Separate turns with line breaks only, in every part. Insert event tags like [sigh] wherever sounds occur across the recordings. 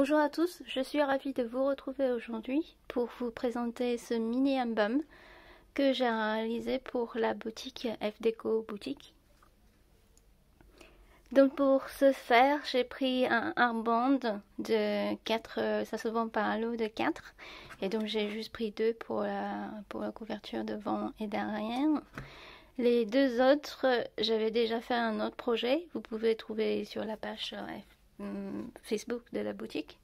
Bonjour à tous, je suis ravie de vous retrouver aujourd'hui pour vous présenter ce mini album que j'ai réalisé pour la boutique FDeco Boutique. Donc pour ce faire, j'ai pris un armband de 4, ça se vend par lot de 4 et donc j'ai juste pris deux pour la, pour la couverture devant et derrière. Les deux autres, j'avais déjà fait un autre projet, vous pouvez trouver sur la page Facebook de la boutique.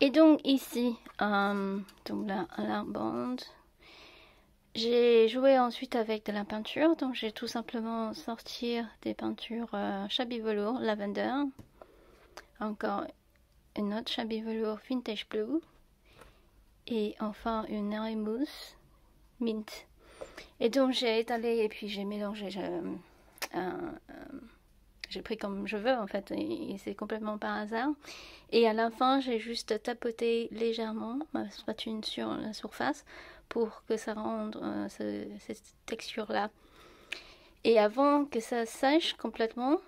Et donc ici, euh, donc bande. J'ai joué ensuite avec de la peinture, donc j'ai tout simplement sorti des peintures euh, Shabby Velour Lavender. Encore une autre Shabby Velour Vintage Blue. Et enfin une Mousse Mint. Et donc j'ai étalé et puis j'ai mélangé euh, j'ai pris comme je veux en fait, et, c'est complètement par hasard. Et à la fin, j'ai juste tapoté légèrement ma spatule sur la surface pour que ça rende euh, cette texture-là. Et avant que ça sèche complètement,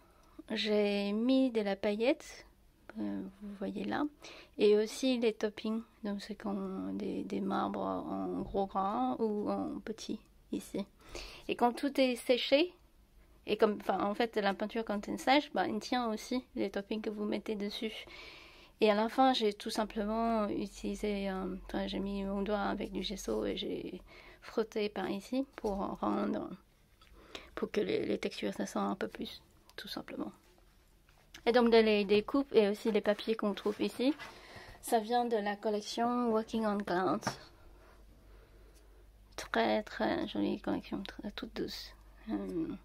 j'ai mis de la paillette, euh, vous voyez là, et aussi les toppings, donc c'est des, des marbres en gros gras ou en petit ici. Et quand tout est séché, et comme, en fait, la peinture, quand elle sèche, bah, elle tient aussi les toppings que vous mettez dessus. Et à la fin, j'ai tout simplement utilisé, j'ai mis mon doigt avec du gesso et j'ai frotté par ici pour rendre, pour que les, textures ça sent un peu plus, tout simplement. Et donc, les découpes et aussi les papiers qu'on trouve ici, ça vient de la collection Walking on Clouds. Très, très jolie collection, toute douce. Hum.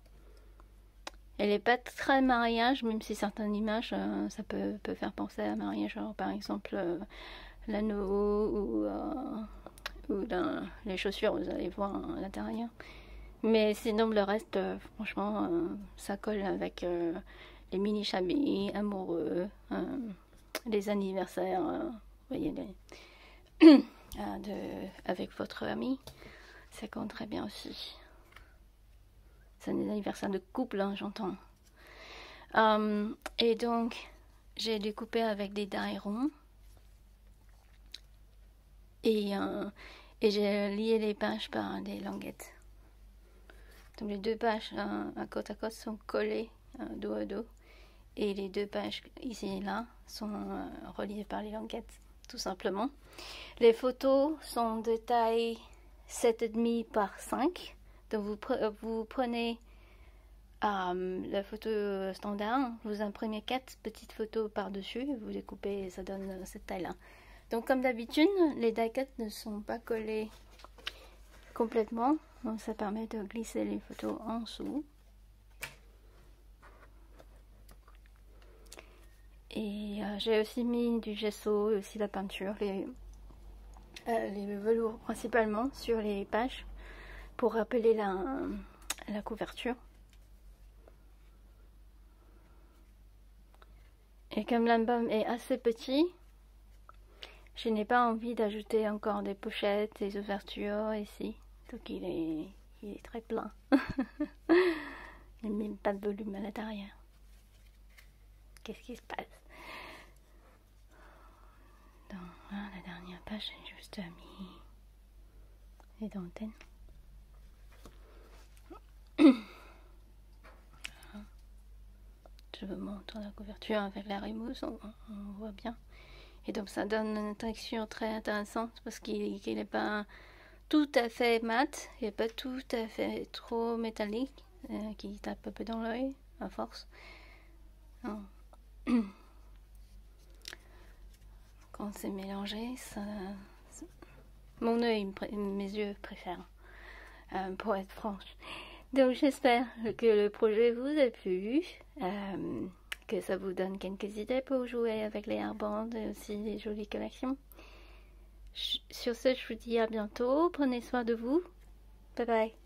Elle n'est pas très mariage, même si certaines images, euh, ça peut, faire penser à mariage. par exemple, euh, l'anneau ou, euh, les chaussures, vous allez voir l'intérieur. Mais sinon, le reste, franchement, ça colle avec les mini chabis amoureux, les anniversaires, voyez, [coughs] de, avec votre ami. Ça compte très bien aussi. C'est un anniversaire de couple, hein, j'entends. Hum, et donc, j'ai découpé avec des dailles ronds. Et, euh, et j'ai lié les pages par des languettes. Donc les deux pages euh, à côte à côte sont collées euh, dos à dos. Et les deux pages ici et là sont reliées par les languettes, tout simplement. Les photos sont de taille 7,5 par 5. Donc vous, vous prenez euh, la photo standard, vous imprimez quatre petites photos par-dessus, vous découpez et ça donne cette taille-là. Donc comme d'habitude, les die ne sont pas collés complètement, donc ça permet de glisser les photos en dessous. Et euh, j'ai aussi mis du gesso et aussi la peinture, les, euh, les velours principalement sur les pages pour rappeler la, couverture. Et comme l'album est assez petit, je n'ai pas envie d'ajouter encore des pochettes, des ouvertures ici. Donc il est, il est très plein. [laughs] il n'y a même pas de volume à l'intérieur. Qu'est-ce qui se passe? Dans la dernière page, j'ai juste mis les dentelles. Je montre la couverture avec la remousse, on, voit bien. Et donc ça donne une texture très intéressante parce qu'il n'est pas tout à fait mat, il n'est pas tout à fait trop métallique, euh, qui tape un peu dans l'œil à force. [coughs] Quand c'est mélangé, ça, mon œil, mes yeux préfèrent, euh, pour être franche. Donc j'espère que le projet vous a plu, euh, que ça vous donne quelques idées pour jouer avec les airbands et aussi les jolies collections. Sur ce, je vous dis à bientôt, prenez soin de vous, bye bye.